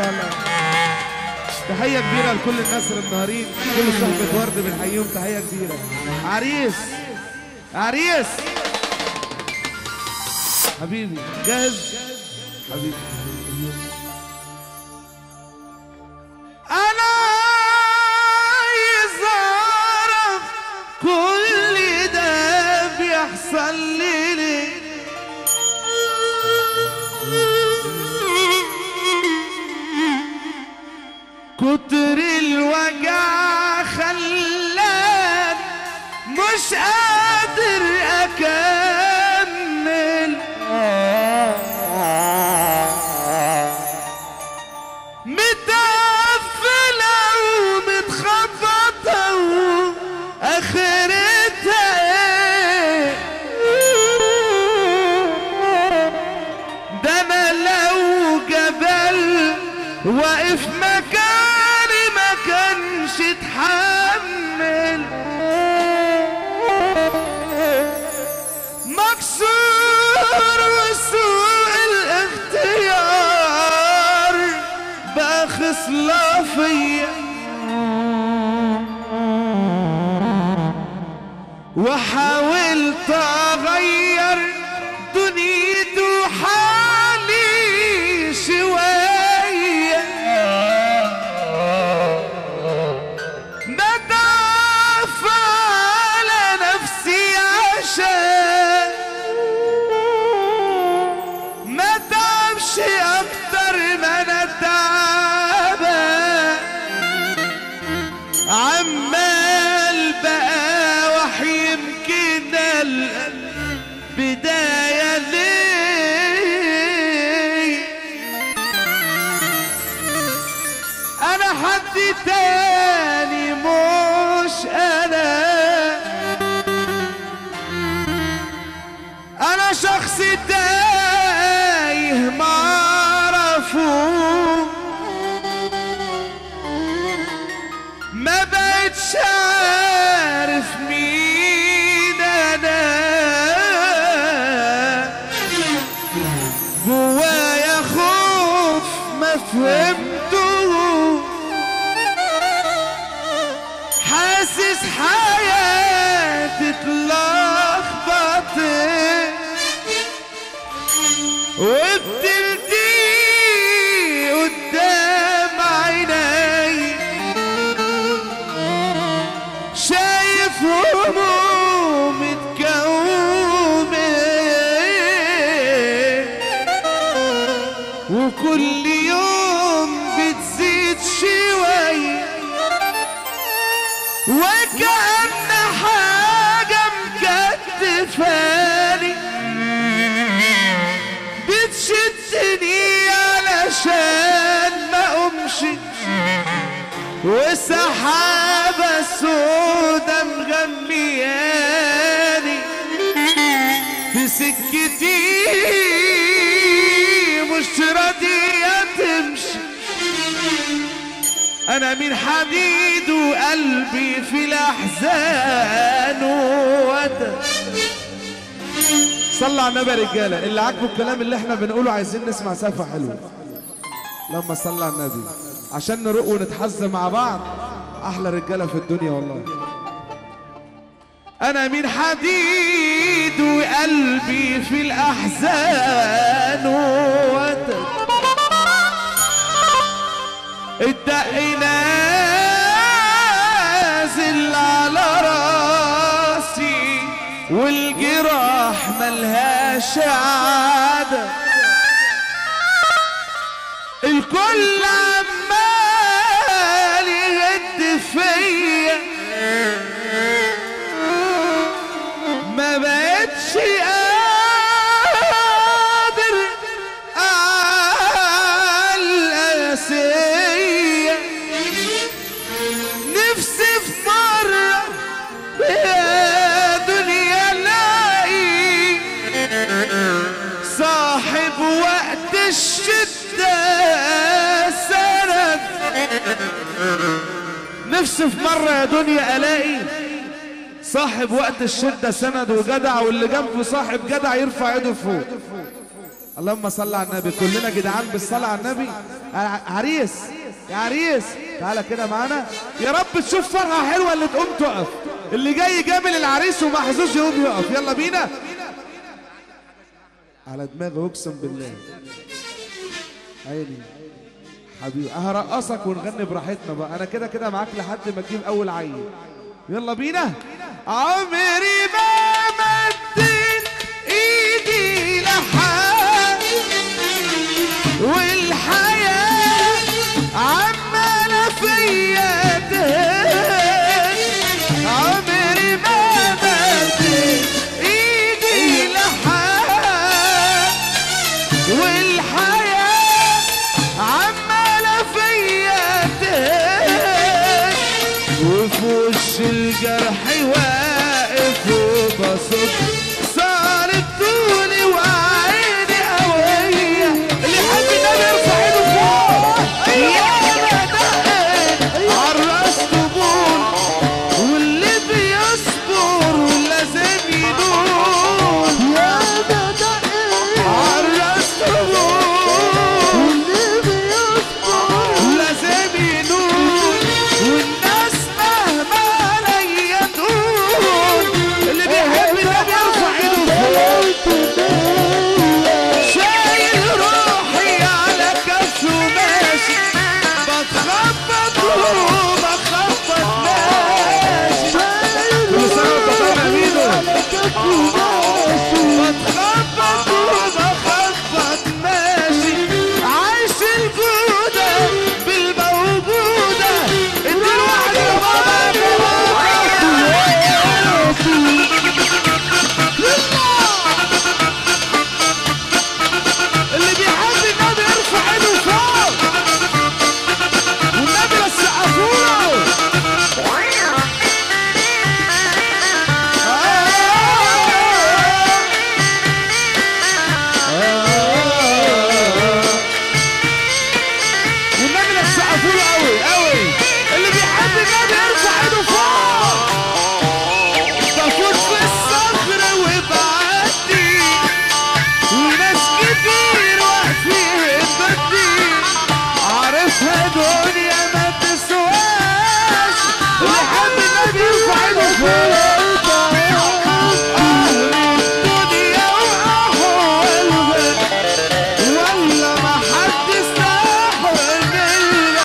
لا لا. تحية كبيرة لكل الناس اللي منهارين كل صحبة ورد بنحييهم تحية كبيرة. عريس. عريس. حبيبي. جاهز؟ حبيبي. واقف مكاني ما كانش اتحمل مكسور وسوء الاختيار بقى خصلة فيا. وحاولت شخص تايه معرفوش ما بقتش عارف مين أنا. جوايا خوف ما وبتلدي قدام عيني. شايف وكل يوم بتزيد شوية وكأن حاجة مكتفاني وسحابة سودا مغمياني. في سكتي مش راضية تمشي. أنا من حديد وقلبي في الأحزان وتر صلى على النبي يا رجالة. اللي عاجبه الكلام اللي إحنا بنقوله عايزين نسمع سقفة حلوة لما صلى على النبي. عشان نروق ونتحزن مع بعض. أحلى رجالة في الدنيا والله. أنا من حديد وقلبي في الأحزان وتد الدق نازل على راسي والجراح ملهاش عادة. الكل بقتش قادر الأسية. نفسي في مرة يا دنيا الاقي صاحب وقت الشدة سند نفسي في مرة يا دنيا ألاقي صاحب وقت الشدة سند وجدع واللي جنبه صاحب جدع يرفع ايده فوق اللهم صل على النبي. كلنا جدعان بالصلاة على النبي. عريس يا عريس. تعالى كده معانا. يا رب تشوف فرحة حلوة اللي تقوم تقف. اللي جاي جامل العريس ومحظوظ يقوم يقف. يلا بينا. على دماغي أقسم بالله. عيني. حبيبي هرقصك ونغني براحتنا بقى. أنا كده كده معاك لحد ما تجيب أول عيل. يلا بينا. عمري ما مديت وش الجرح واقف وبصب